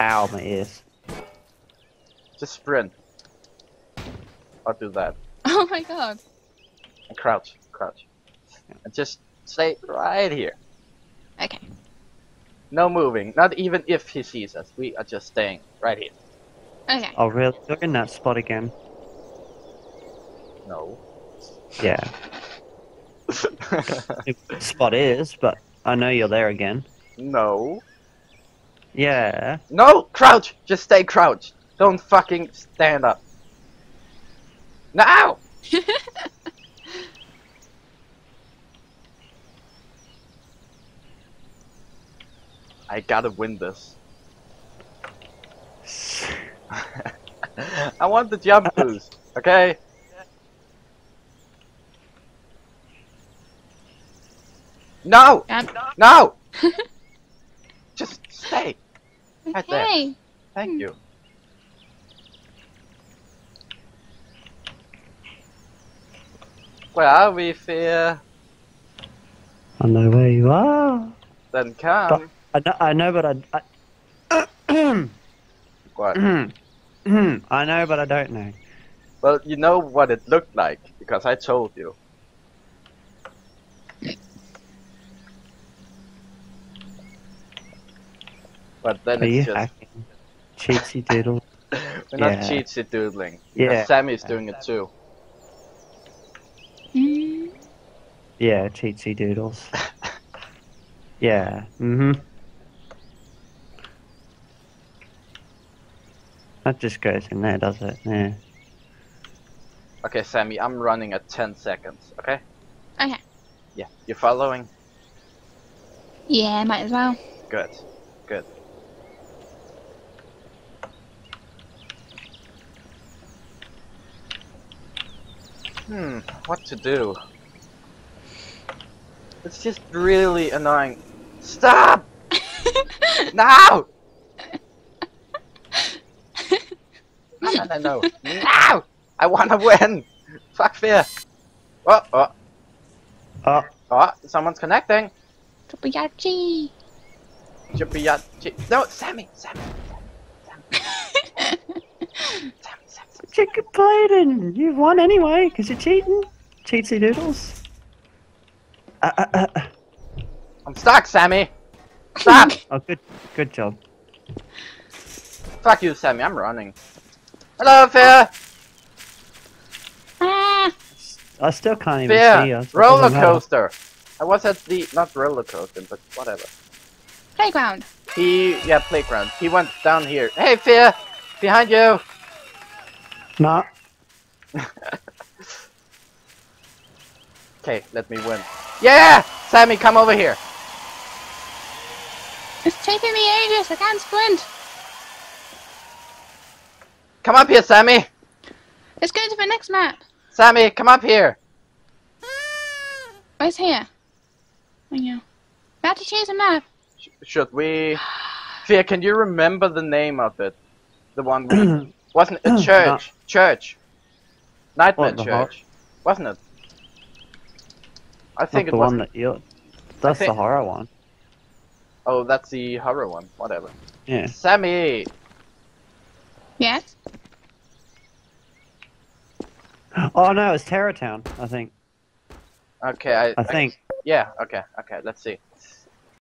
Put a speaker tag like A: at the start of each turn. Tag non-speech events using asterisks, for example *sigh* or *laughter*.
A: Ow, my ears.
B: Just sprint. I'll do that. *laughs*
C: Oh my god.
B: And crouch, crouch. And just stay right here.
C: Okay.
B: No moving. Not even if he sees us. We are just staying right here.
C: Okay.
A: Oh, really? You're in that spot again.
B: No.
A: Yeah. *laughs* spot is, but I know you're there again.
B: no.
A: Yeah.
B: No! Crouch! Just stay crouched. Don't fucking stand up. Now! *laughs* I gotta win this. *laughs* *laughs* I want the jump boost, okay? No! No! Just stay. Right there.
C: okay.
B: Thank hmm. you. Where are we, Fear?
A: I know where you are.
B: Then come.
A: I know, I know but I. I *coughs*
B: What? *coughs*
A: I know, but I don't know.
B: Well, you know what it looked like because I told you. But then
A: Are you
B: it's just
A: hacking? Cheatsy doodle. *laughs*
B: we're not
A: Yeah.
B: cheatsy doodling.
A: Yeah.
B: because Sammii's doing it too. *laughs*
A: Yeah, cheatsy doodles. *laughs* yeah. Mm-hmm. That just goes in there, does it? Yeah.
B: Okay, Sammii, I'm running at 10 seconds. Okay?
C: Okay.
B: Yeah. you're following?
C: Yeah, might as well.
B: Good. Good. Hmm, what to do? It's just really annoying. Stop! now! *laughs* No, no, no, no. Now! *laughs* I wanna win! Fuck fear! Oh, oh,
A: Oh,
B: oh, someone's connecting!
C: Topoyachi.
B: Chippy No, Sammii! Sammii! Sammii! Sammii!
A: chicken plating! You've won anyway, because you're cheating. Cheatsy doodles. Uh, uh, uh, uh.
B: I'm stuck, Sammii! Stop! *laughs*
A: Oh, good, good job.
B: Fuck you, Sammii, I'm running. Hello, Fear!
C: Ah,
A: I still can't even see
B: Fear!
A: us.
B: Roller coaster! I was at the, not roller coaster, but whatever.
C: playground.
B: He, yeah, playground. He went down here. Hey, Fear! Behind you!
A: No.
B: Okay, let me win. Yeah! Sammii, come over here!
C: It's taking me ages. I can't sprint.
B: Come up here, Sammii!
C: Let's go to the next map.
B: Sammii, come up here!
C: Where's here? Oh yeah. About to choose a map.
B: Sh should we... Fear, can you remember the name of it? The one we... *clears throat* Wasn't it a *clears throat* church? Church. Nightmare
A: What, the hor-
B: Church. Wasn't it? I
A: Not
B: think
A: the
B: it was.
A: one that you. That's
B: think-
A: the horror one.
B: Oh, that's the horror one. Whatever.
A: Yeah.
B: Sammii!
C: Yes.
A: Oh no, it's Terror Town. I think.
B: Okay, I,
A: I think.
B: Yeah, okay, okay, let's see.